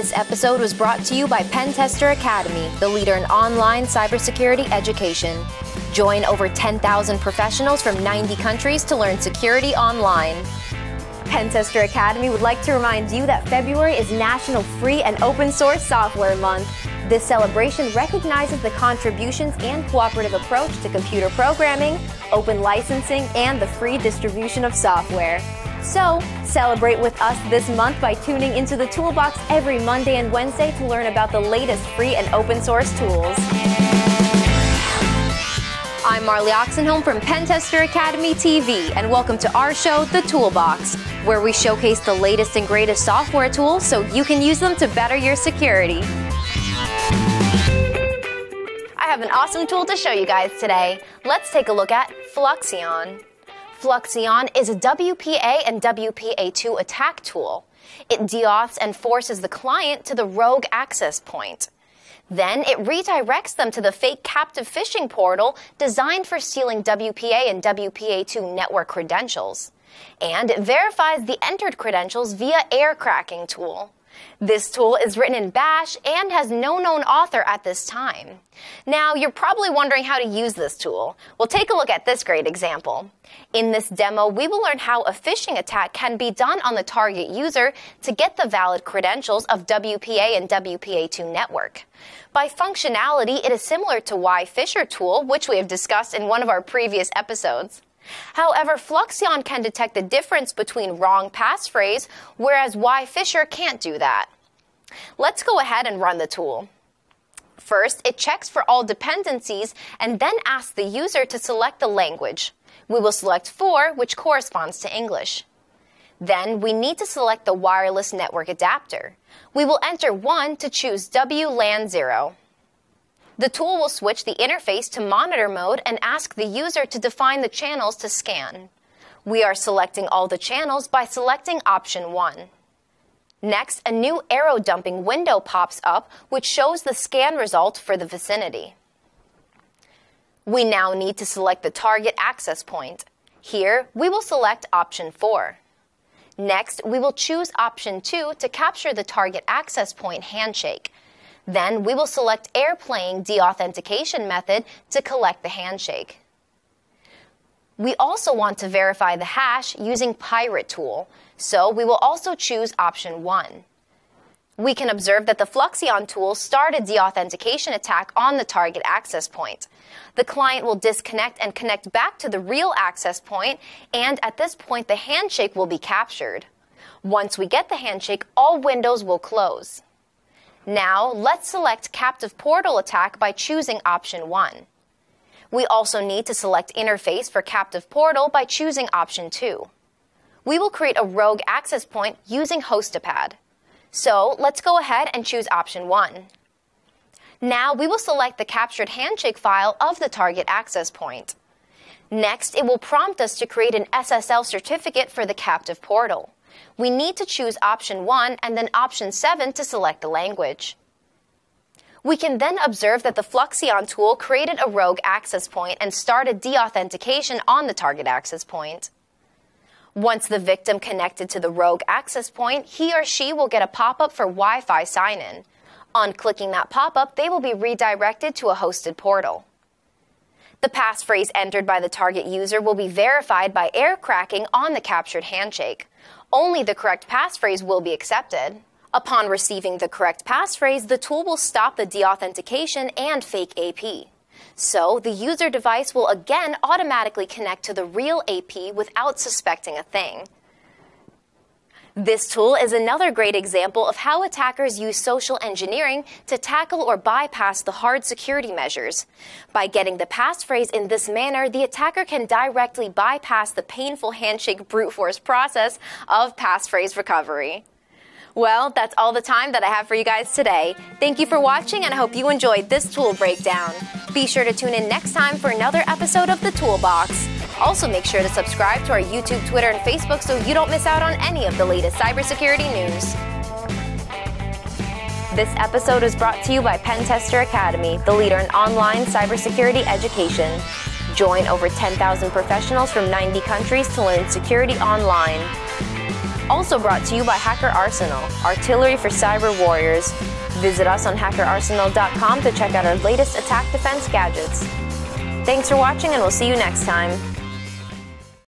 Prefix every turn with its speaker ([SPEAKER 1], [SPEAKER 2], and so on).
[SPEAKER 1] This episode was brought to you by Pentester Academy, the leader in online cybersecurity education. Join over 10,000 professionals from 90 countries to learn security online. Pentester Academy would like to remind you that February is National Free and Open Source Software Month. This celebration recognizes the contributions and cooperative approach to computer programming, open licensing, and the free distribution of software. So, celebrate with us this month by tuning into the Toolbox every Monday and Wednesday to learn about the latest free and open source tools. I'm Marley Oxenholm from Pentester Academy TV, and welcome to our show, The Toolbox, where we showcase the latest and greatest software tools so you can use them to better your security. I have an awesome tool to show you guys today. Let's take a look at Fluxion. Fluxion is a WPA and WPA2 attack tool. It deauths and forces the client to the rogue access point. Then it redirects them to the fake captive phishing portal designed for stealing WPA and WPA2 network credentials. And it verifies the entered credentials via air cracking tool. This tool is written in Bash and has no known author at this time. Now, you're probably wondering how to use this tool. Well, take a look at this great example. In this demo, we will learn how a phishing attack can be done on the target user to get the valid credentials of WPA and WPA2 network. By functionality, it is similar to Y-Fisher tool, which we have discussed in one of our previous episodes. However, Fluxion can detect the difference between wrong passphrase, whereas Y-Fisher can't do that. Let's go ahead and run the tool. First, it checks for all dependencies and then asks the user to select the language. We will select 4, which corresponds to English. Then we need to select the wireless network adapter. We will enter 1 to choose WLAN 0. The tool will switch the interface to monitor mode and ask the user to define the channels to scan. We are selecting all the channels by selecting option 1. Next, a new arrow dumping window pops up, which shows the scan result for the vicinity. We now need to select the target access point. Here, we will select option 4. Next, we will choose option 2 to capture the target access point handshake. Then we will select airplane deauthentication method to collect the handshake. We also want to verify the hash using Pirate tool, so we will also choose option 1. We can observe that the Fluxion tool started deauthentication attack on the target access point. The client will disconnect and connect back to the real access point, and at this point, the handshake will be captured. Once we get the handshake, all windows will close. Now, let's select Captive Portal Attack by choosing option 1. We also need to select Interface for Captive Portal by choosing option 2. We will create a rogue access point using Hostapad. So, let's go ahead and choose option 1. Now, we will select the captured handshake file of the target access point. Next, it will prompt us to create an SSL certificate for the captive portal we need to choose option 1 and then option 7 to select the language. We can then observe that the Fluxion tool created a rogue access point and started deauthentication on the target access point. Once the victim connected to the rogue access point, he or she will get a pop-up for Wi-Fi sign-in. On clicking that pop-up, they will be redirected to a hosted portal. The passphrase entered by the target user will be verified by air cracking on the captured handshake only the correct passphrase will be accepted. Upon receiving the correct passphrase, the tool will stop the deauthentication and fake AP. So, the user device will again automatically connect to the real AP without suspecting a thing. This tool is another great example of how attackers use social engineering to tackle or bypass the hard security measures. By getting the passphrase in this manner, the attacker can directly bypass the painful handshake brute force process of passphrase recovery. Well, that's all the time that I have for you guys today. Thank you for watching, and I hope you enjoyed this tool breakdown. Be sure to tune in next time for another episode of The Toolbox. Also, make sure to subscribe to our YouTube, Twitter, and Facebook so you don't miss out on any of the latest cybersecurity news. This episode is brought to you by Pentester Academy, the leader in online cybersecurity education. Join over 10,000 professionals from 90 countries to learn security online. Also brought to you by Hacker Arsenal, artillery for cyber warriors. Visit us on hackerarsenal.com to check out our latest attack defense gadgets. Thanks for watching, and we'll see you next time.